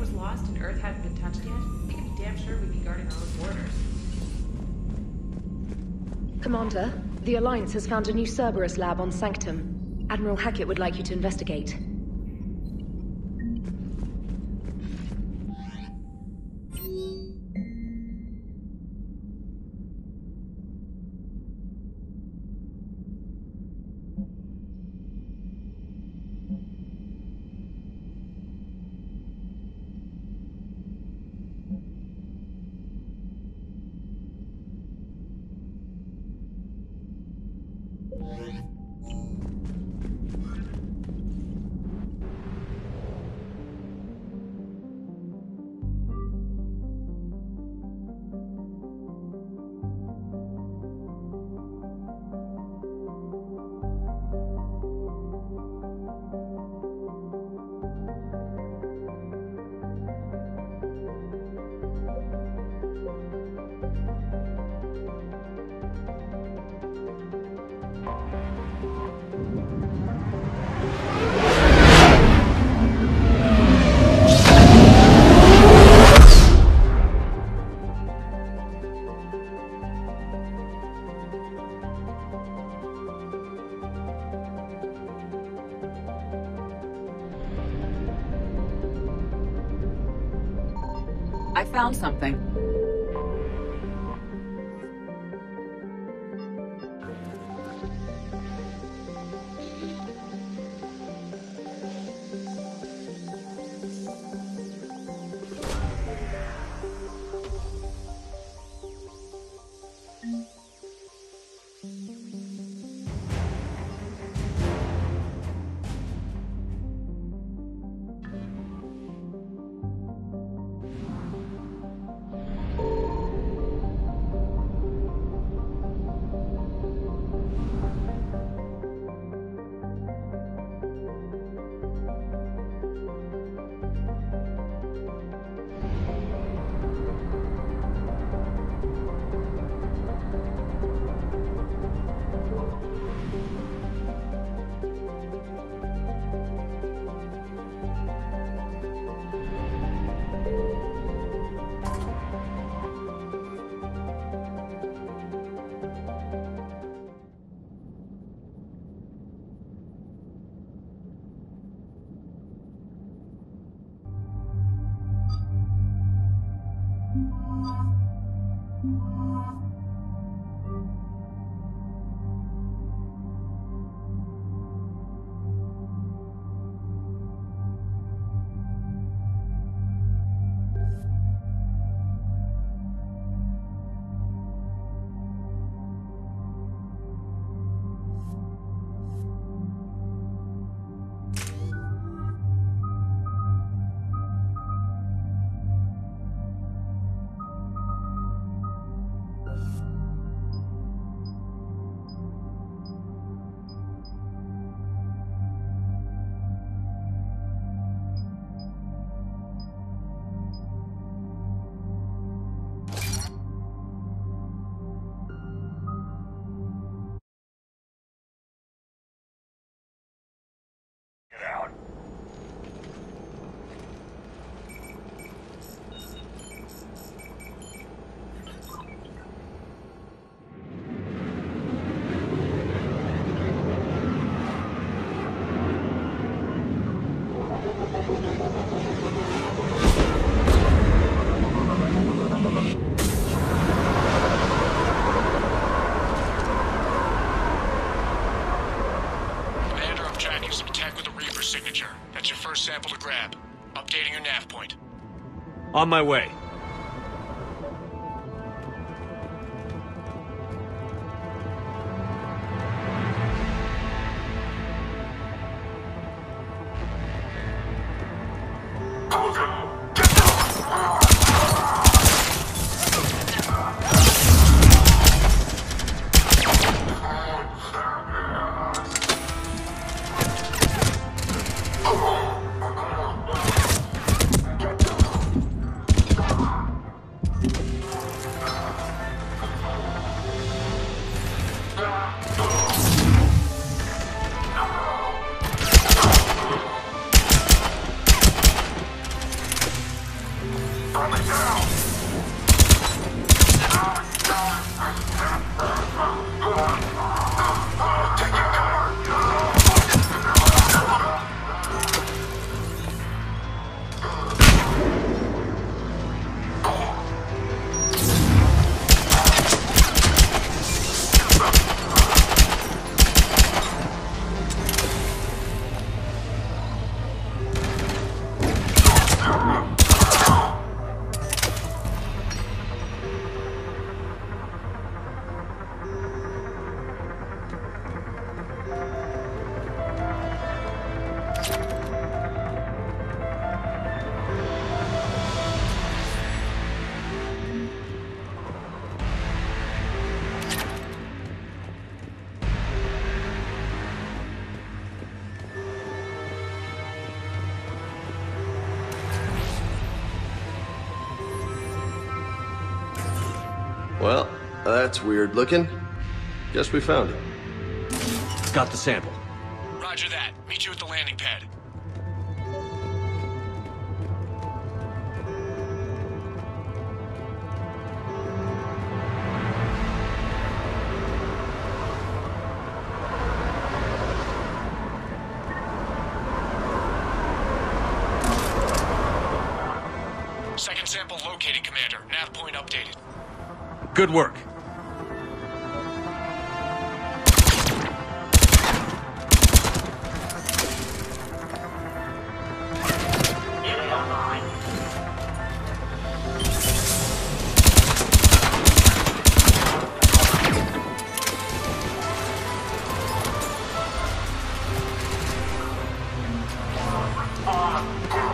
was lost and Earth hadn't been touched yet, we could be damn sure we'd be guarding our own borders. Commander, the Alliance has found a new Cerberus lab on Sanctum. Admiral Hackett would like you to investigate. On my way. That's weird looking. Guess we found it. Got the sample. Roger that. Meet you at the landing pad. Second sample located, Commander. Nav point updated. Good work. It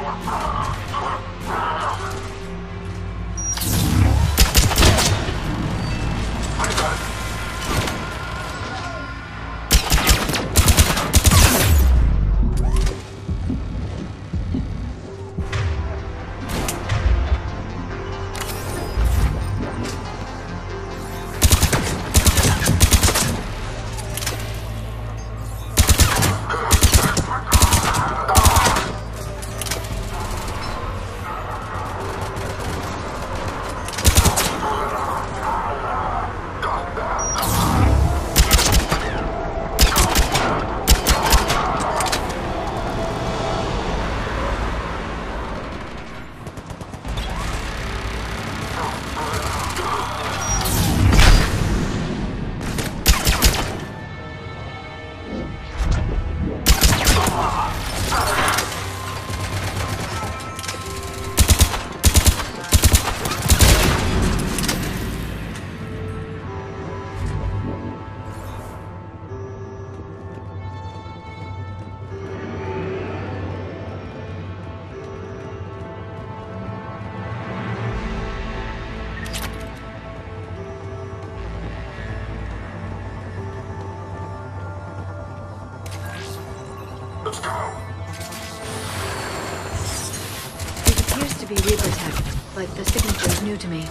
signature to me.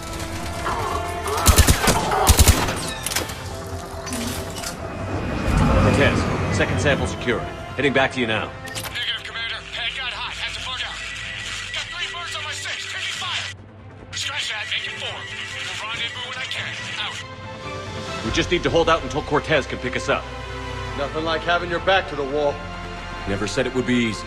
Cortez, second sample secure. Heading back to you now. Negative, Commander. Head got hot. Had to bug out. Got three birds on my six. Taking fire. Scratch that. Make it four. We'll rendezvous when I can. Out. We just need to hold out until Cortez can pick us up. Nothing like having your back to the wall. Never said it would be easy.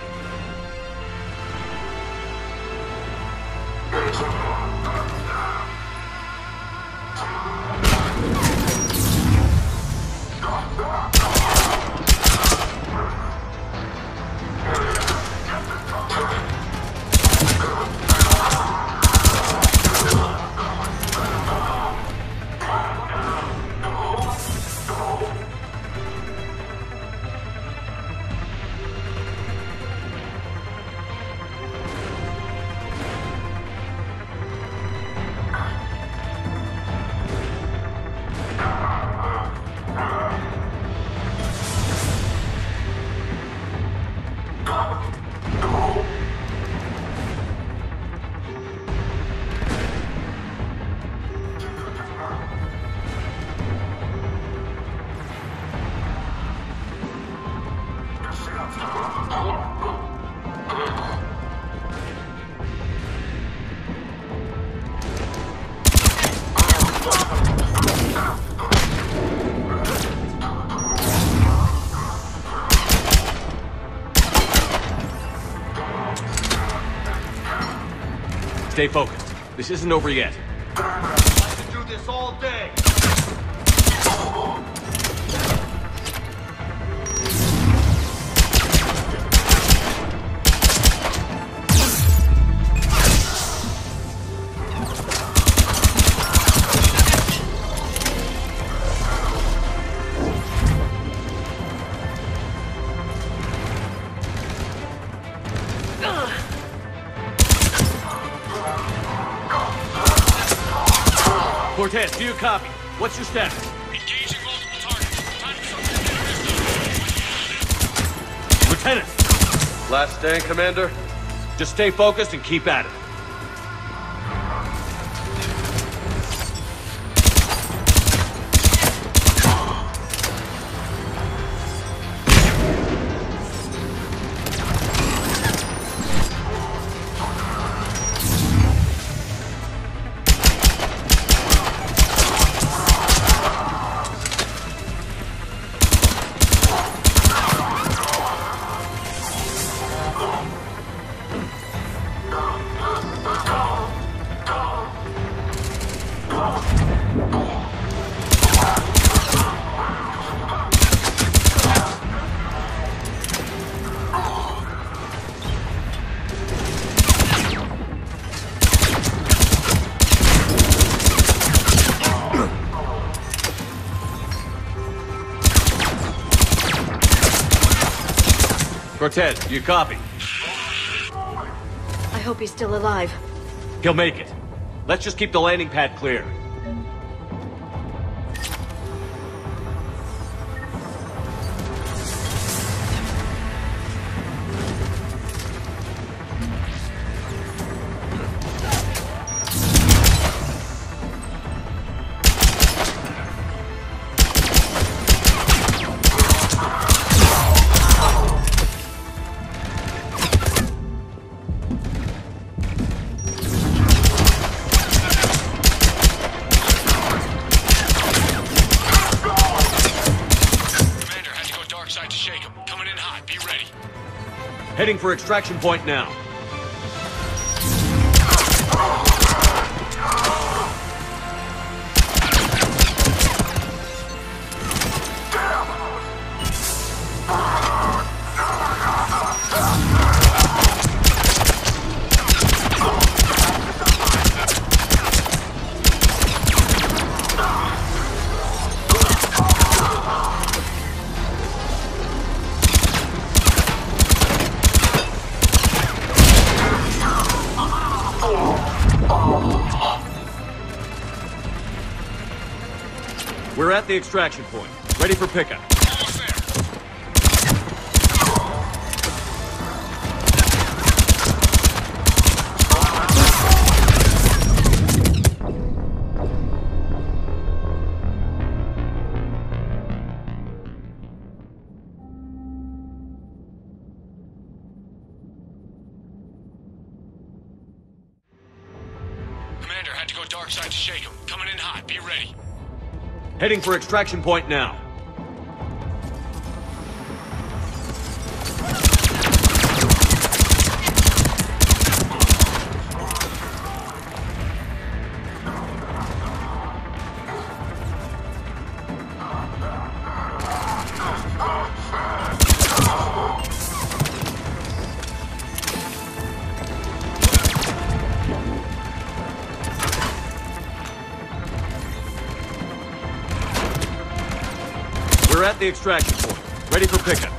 Stay focused. This isn't over yet. I can do this all day. Cortez, do you copy? What's your status? Engaging multiple targets. Time to start Lieutenant, Last stand, Commander? just stay focused and keep at it. Cortez, do you copy? I hope he's still alive. He'll make it. Let's just keep the landing pad clear. To shake him. Coming in hot. Be ready. Heading for extraction point now. We're at the extraction point. Ready for pickup. Heading for extraction point now. The extraction point. Ready for pickup.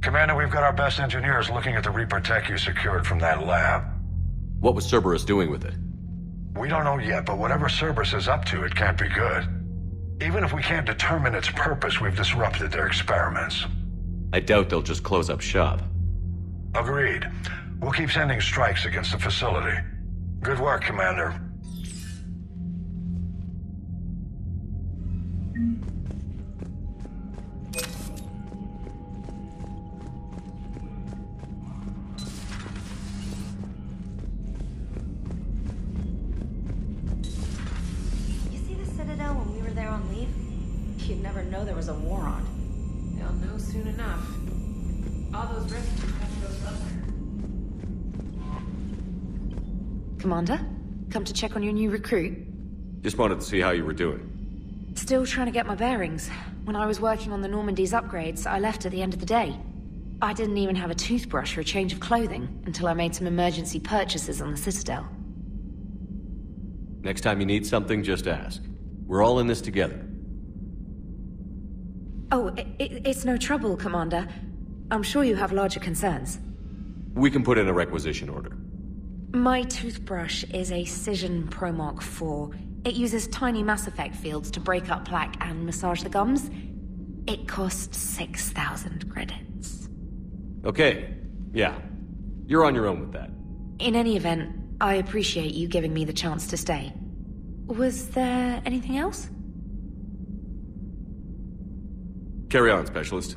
Commander, we've got our best engineers looking at the Reaper tech you secured from that lab. What was Cerberus doing with it? We don't know yet, but whatever Cerberus is up to, it can't be good. Even if we can't determine its purpose, we've disrupted their experiments. I doubt they'll just close up shop. Agreed. We'll keep sending strikes against the facility. Good work, Commander. You'd know there was a war on. They'll know soon enough. All those refugees have to go somewhere. Commander, come to check on your new recruit. Just wanted to see how you were doing. Still trying to get my bearings. When I was working on the Normandy's upgrades, I left at the end of the day. I didn't even have a toothbrush or a change of clothing until I made some emergency purchases on the Citadel. Next time you need something, just ask. We're all in this together. Oh, i i it's no trouble, Commander. I'm sure you have larger concerns. We can put in a requisition order. My toothbrush is a Cision Pro Mark IV. It uses tiny Mass Effect fields to break up plaque and massage the gums. It costs 6,000 credits. Okay. Yeah. You're on your own with that. In any event, I appreciate you giving me the chance to stay. Was there anything else? Carry on, Specialist.